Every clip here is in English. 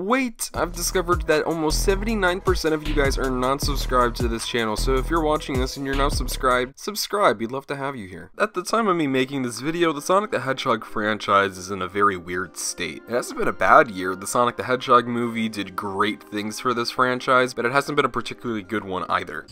Wait! I've discovered that almost 79% of you guys are not subscribed to this channel, so if you're watching this and you're not subscribed, subscribe, we'd love to have you here. At the time of me making this video, the Sonic the Hedgehog franchise is in a very weird state. It hasn't been a bad year, the Sonic the Hedgehog movie did great things for this franchise, but it hasn't been a particularly good one either.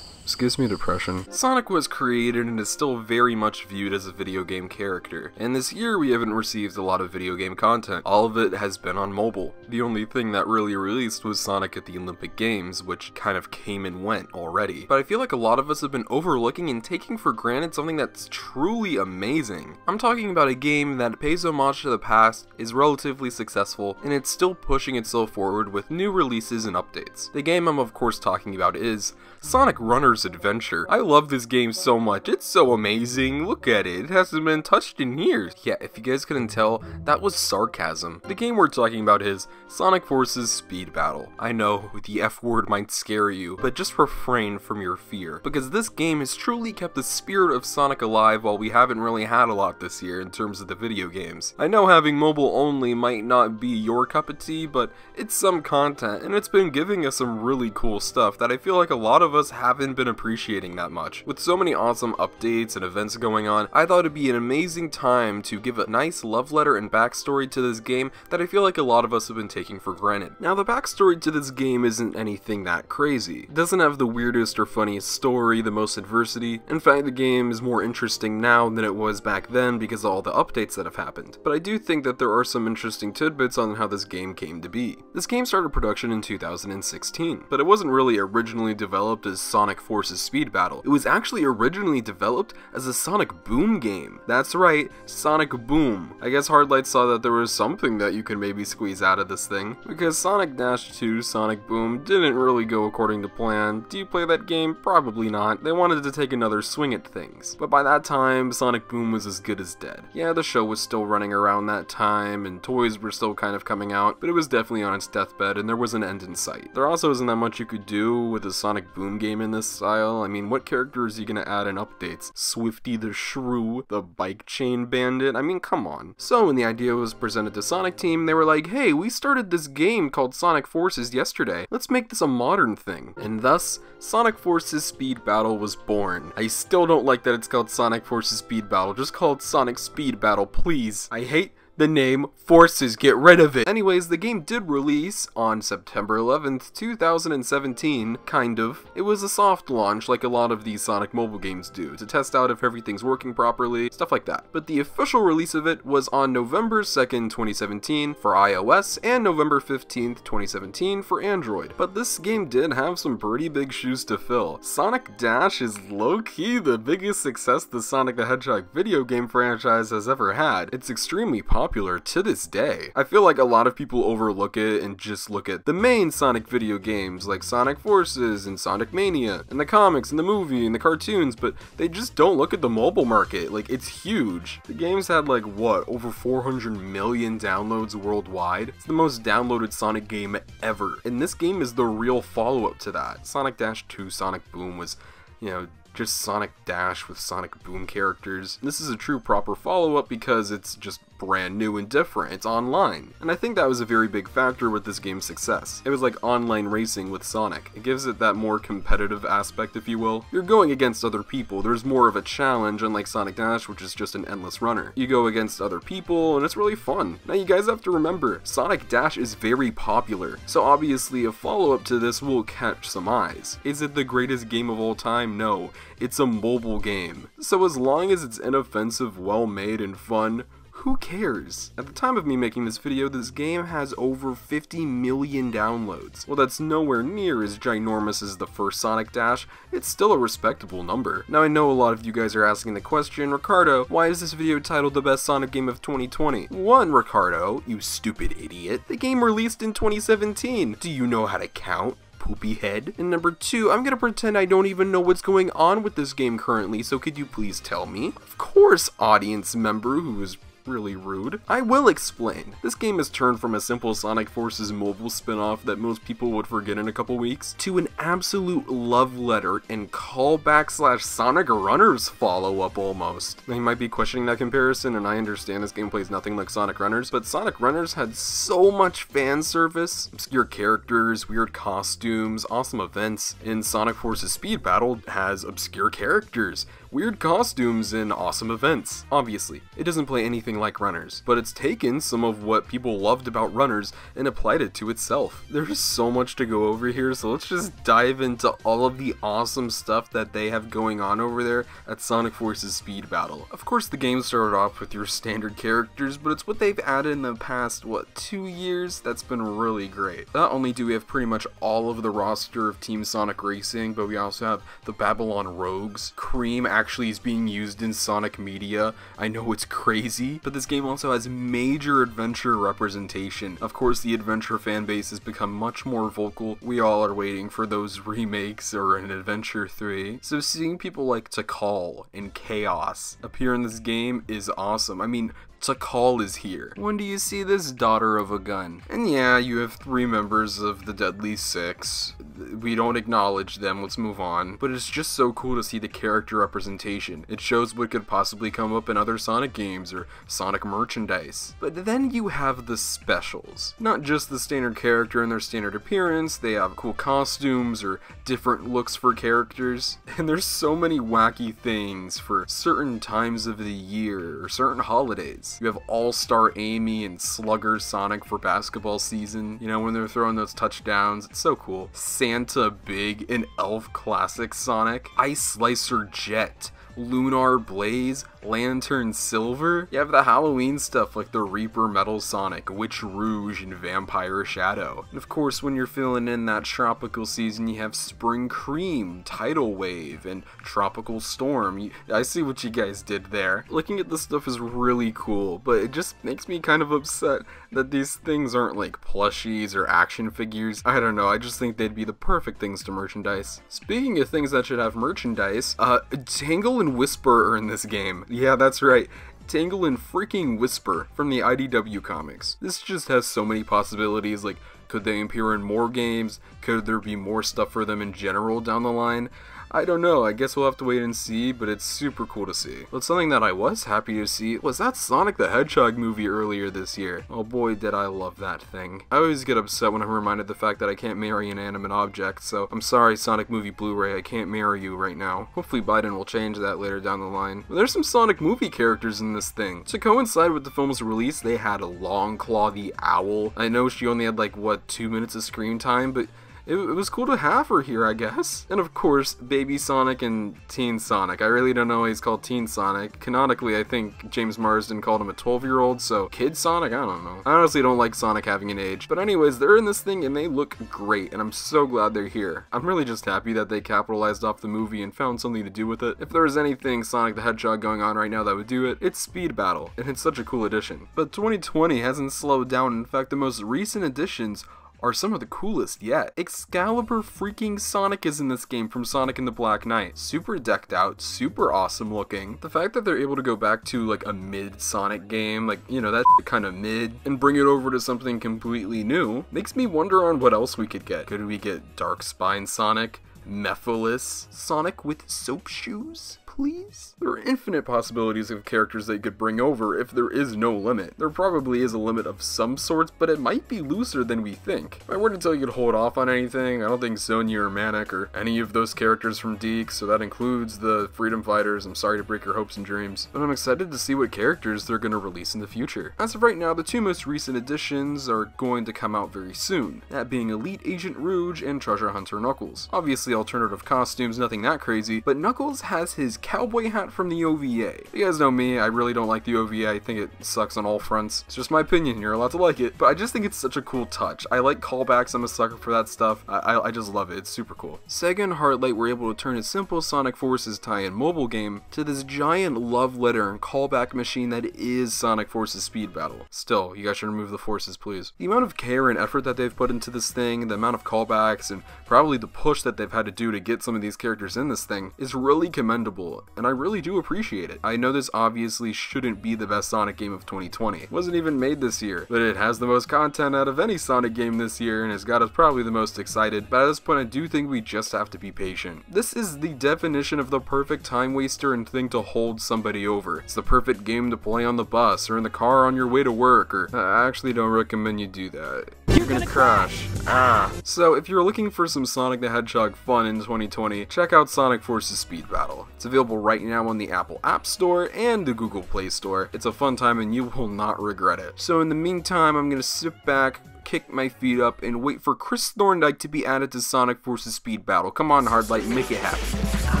Gives me depression. Sonic was created and is still very much viewed as a video game character, and this year we haven't received a lot of video game content. All of it has been on mobile. The only thing that really released was Sonic at the Olympic Games, which kind of came and went already. But I feel like a lot of us have been overlooking and taking for granted something that's truly amazing. I'm talking about a game that pays homage to the past, is relatively successful, and it's still pushing itself forward with new releases and updates. The game I'm of course talking about is Sonic Runners Adventure. I love this game so much. It's so amazing. Look at it. It hasn't been touched in years. Yeah, if you guys couldn't tell, that was sarcasm. The game we're talking about is Sonic Forces Speed Battle. I know, the F word might scare you, but just refrain from your fear, because this game has truly kept the spirit of Sonic alive while we haven't really had a lot this year in terms of the video games. I know having mobile only might not be your cup of tea, but it's some content, and it's been giving us some really cool stuff that I feel like a lot of us haven't been appreciating that much. With so many awesome updates and events going on, I thought it'd be an amazing time to give a nice love letter and backstory to this game that I feel like a lot of us have been taking for granted. Now the backstory to this game isn't anything that crazy. It doesn't have the weirdest or funniest story, the most adversity. In fact, the game is more interesting now than it was back then because of all the updates that have happened. But I do think that there are some interesting tidbits on how this game came to be. This game started production in 2016, but it wasn't really originally developed as Sonic Forces Speed Battle. It was actually originally developed as a Sonic Boom game. That's right, Sonic Boom. I guess Hardlight saw that there was something that you could maybe squeeze out of this thing, because Sonic Dash 2 Sonic Boom didn't really go according to plan. Do you play that game? Probably not. They wanted to take another swing at things. But by that time, Sonic Boom was as good as dead. Yeah, the show was still running around that time, and toys were still kind of coming out, but it was definitely on its deathbed, and there was an end in sight. There also isn't that much you could do with a Sonic Boom game in this style. I mean, what character is he gonna add in updates? Swifty the Shrew, the Bike Chain Bandit? I mean, come on. So when the idea was presented to Sonic Team, they were like, hey, we started this game called Sonic Forces yesterday. Let's make this a modern thing. And thus, Sonic Forces Speed Battle was born. I still don't like that it's called Sonic Forces Speed Battle. Just call it Sonic Speed Battle, please. I hate the name Forces. Get rid of it. Anyways, the game did release on September 11th, 2017, kind of. It was a soft launch like a lot of these Sonic mobile games do, to test out if everything's working properly, stuff like that. But the official release of it was on November 2nd, 2017 for iOS and November 15th, 2017 for Android. But this game did have some pretty big shoes to fill. Sonic Dash is low-key the biggest success the Sonic the Hedgehog video game franchise has ever had. It's extremely popular popular to this day. I feel like a lot of people overlook it and just look at the main Sonic video games like Sonic Forces and Sonic Mania and the comics and the movie and the cartoons, but they just don't look at the mobile market. Like, it's huge. The game's had like, what, over 400 million downloads worldwide? It's the most downloaded Sonic game ever. And this game is the real follow-up to that. Sonic Dash 2 Sonic Boom was, you know, just Sonic Dash with Sonic Boom characters. This is a true proper follow-up because it's just brand new and different. It's online. And I think that was a very big factor with this game's success. It was like online racing with Sonic. It gives it that more competitive aspect, if you will. You're going against other people. There's more of a challenge, unlike Sonic Dash, which is just an endless runner. You go against other people, and it's really fun. Now, you guys have to remember, Sonic Dash is very popular, so obviously a follow-up to this will catch some eyes. Is it the greatest game of all time? No. It's a mobile game. So as long as it's inoffensive, well made, and fun, who cares? At the time of me making this video, this game has over 50 million downloads. While that's nowhere near as ginormous as the first Sonic Dash, it's still a respectable number. Now I know a lot of you guys are asking the question, Ricardo, why is this video titled the best Sonic game of 2020? One, Ricardo, you stupid idiot, the game released in 2017. Do you know how to count? Poopy head. And number two, I'm gonna pretend I don't even know what's going on with this game currently, so could you please tell me? Of course, audience member who is really rude. I will explain. This game has turned from a simple Sonic Forces mobile spin-off that most people would forget in a couple weeks to an absolute love letter and callback slash Sonic Runners follow-up almost. You might be questioning that comparison and I understand this game plays nothing like Sonic Runners, but Sonic Runners had so much fan service, obscure characters, weird costumes, awesome events, and Sonic Forces Speed Battle has obscure characters, weird costumes, and awesome events. Obviously, it doesn't play anything like Runners, but it's taken some of what people loved about Runners and applied it to itself. There's so much to go over here, so let's just dive into all of the awesome stuff that they have going on over there at Sonic Forces Speed Battle. Of course, the game started off with your standard characters, but it's what they've added in the past, what, two years? That's been really great. Not only do we have pretty much all of the roster of Team Sonic Racing, but we also have the Babylon Rogues, Cream, actually is being used in Sonic media. I know it's crazy, but this game also has major adventure representation. Of course, the adventure fan base has become much more vocal. We all are waiting for those remakes or an Adventure 3. So seeing people like Tikal and Chaos appear in this game is awesome. I mean, Tikal is here. When do you see this daughter of a gun? And yeah, you have three members of the Deadly Six. We don't acknowledge them, let's move on. But it's just so cool to see the character representation. It shows what could possibly come up in other Sonic games or Sonic merchandise. But then you have the specials. Not just the standard character and their standard appearance, they have cool costumes or different looks for characters. And there's so many wacky things for certain times of the year or certain holidays. You have All-Star Amy and Slugger Sonic for basketball season. You know, when they're throwing those touchdowns, it's so cool. Santa Big and Elf Classic Sonic. Ice Slicer Jet. Lunar Blaze, Lantern Silver. You have the Halloween stuff like the Reaper Metal Sonic, Witch Rouge, and Vampire Shadow. And of course, when you're filling in that tropical season, you have Spring Cream, Tidal Wave, and Tropical Storm. I see what you guys did there. Looking at this stuff is really cool, but it just makes me kind of upset that these things aren't like plushies or action figures. I don't know, I just think they'd be the perfect things to merchandise. Speaking of things that should have merchandise, uh, Tangle and Whisper are in this game. Yeah, that's right. Tangle and freaking Whisper from the IDW comics. This just has so many possibilities, like could they appear in more games? Could there be more stuff for them in general down the line? I don't know, I guess we'll have to wait and see, but it's super cool to see. But something that I was happy to see was that Sonic the Hedgehog movie earlier this year. Oh boy, did I love that thing. I always get upset when I'm reminded the fact that I can't marry an animate object, so I'm sorry Sonic movie Blu-ray, I can't marry you right now. Hopefully Biden will change that later down the line. But there's some Sonic movie characters in this thing. To coincide with the film's release, they had a Longclaw the Owl. I know she only had like, what, two minutes of screen time, but it, it, was cool to have her here, I guess. And of course, Baby Sonic and Teen Sonic. I really don't know why he's called Teen Sonic. Canonically, I think James Marsden called him a 12 year old, so Kid Sonic? I don't know. I honestly don't like Sonic having an age. But anyways, they're in this thing and they look great, and I'm so glad they're here. I'm really just happy that they capitalized off the movie and found something to do with it. If there was anything Sonic the Hedgehog going on right now that would do it, it's Speed Battle, and it's such a cool addition. But 2020 hasn't slowed down. In fact, the most recent additions are some of the coolest yet. Excalibur freaking Sonic is in this game from Sonic and the Black Knight. Super decked out, super awesome looking. The fact that they're able to go back to like a mid Sonic game, like, you know, that kind of mid, and bring it over to something completely new, makes me wonder on what else we could get. Could we get Dark Spine Sonic? Mephiles? Sonic with soap shoes? Please? There are infinite possibilities of characters they could bring over if there is no limit. There probably is a limit of some sorts, but it might be looser than we think. If I were to tell you to hold off on anything, I don't think Sonia or Manic or any of those characters from DiC, so that includes the Freedom Fighters, I'm sorry to break your hopes and dreams, but I'm excited to see what characters they're going to release in the future. As of right now, the two most recent additions are going to come out very soon, that being Elite Agent Rouge and Treasure Hunter Knuckles. Obviously alternative costumes, nothing that crazy, but Knuckles has his cowboy hat from the OVA. You guys know me, I really don't like the OVA, I think it sucks on all fronts. It's just my opinion, you're allowed to like it, but I just think it's such a cool touch. I like callbacks, I'm a sucker for that stuff, I, I, I just love it, it's super cool. Sega and Hardlight were able to turn a simple Sonic Forces tie-in mobile game to this giant love letter and callback machine that is Sonic Forces Speed Battle. Still, you guys should remove the forces, please. The amount of care and effort that they've put into this thing, the amount of callbacks, and probably the push that they've had to do to get some of these characters in this thing is really commendable people, and I really do appreciate it. I know this obviously shouldn't be the best Sonic game of 2020. It wasn't even made this year, but it has the most content out of any Sonic game this year and has got us probably the most excited, but at this point I do think we just have to be patient. This is the definition of the perfect time waster and thing to hold somebody over. It's the perfect game to play on the bus or in the car on your way to work, or I actually don't recommend you do that. You're gonna crash. Ah. So if you're looking for some Sonic the Hedgehog fun in 2020, check out Sonic Forces Speed Battle. It's available right now on the Apple App Store and the Google Play Store. It's a fun time and you will not regret it. So in the meantime, I'm gonna sit back, kick my feet up, and wait for Chris Thorndyke to be added to Sonic Forces Speed Battle. Come on, Hardlight, make it happen.